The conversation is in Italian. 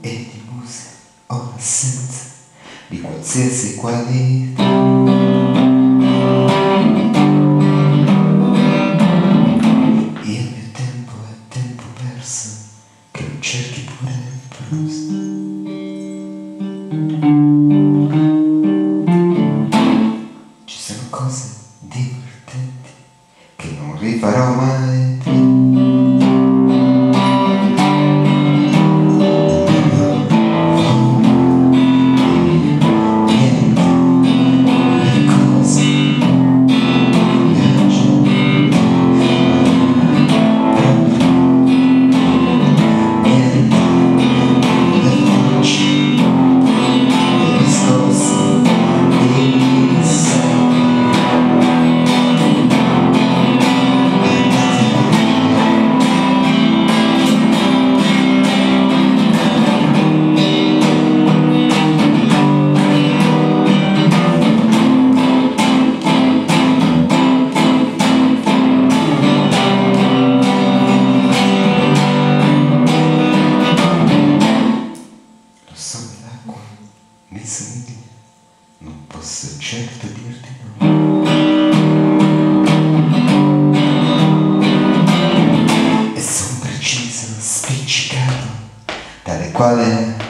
e di dimuse o l'assenza di qualsiasi qualità. il mio tempo è tempo perso che non cerchi pure nel plus. Posso certo dirti no. E son preciso, spiccicato, tale quale